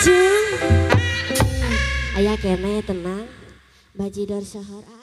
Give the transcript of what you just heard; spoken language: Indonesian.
Ajeng. Ayah kene tenang. bajidor sehor. sahur.